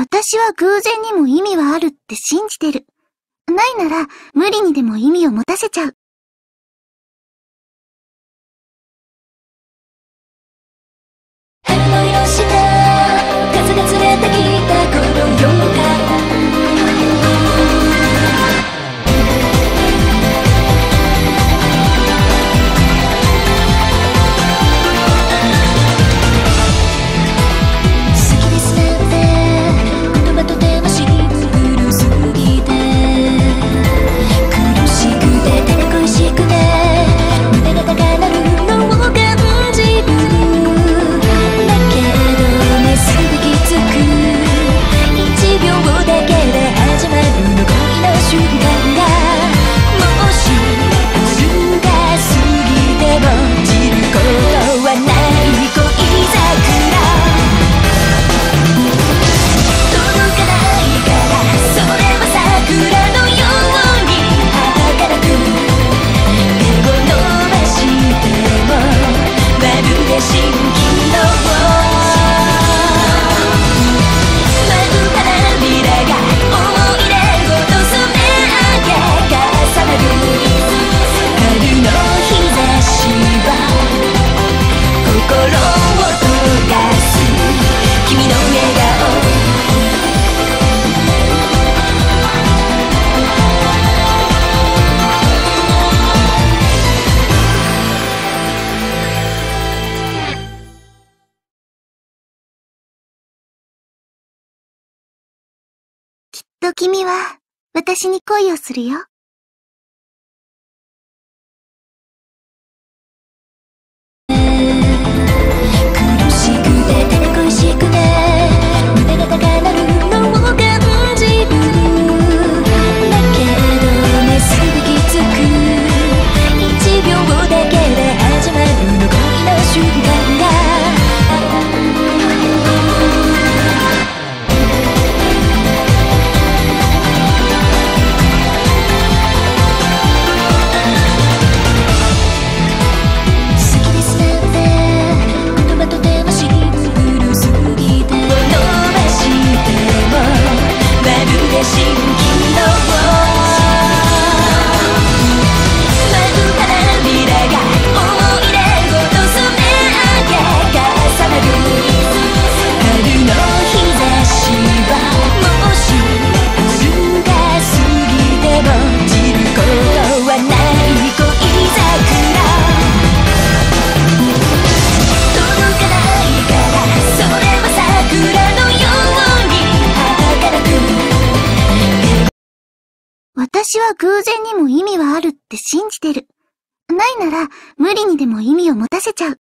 私は偶然にも意味はあるって信じてる。ないなら、無理にでも意味を持たせちゃう。と君は、私に恋をするよ。私は偶然にも意味はあるって信じてる。ないなら無理にでも意味を持たせちゃう。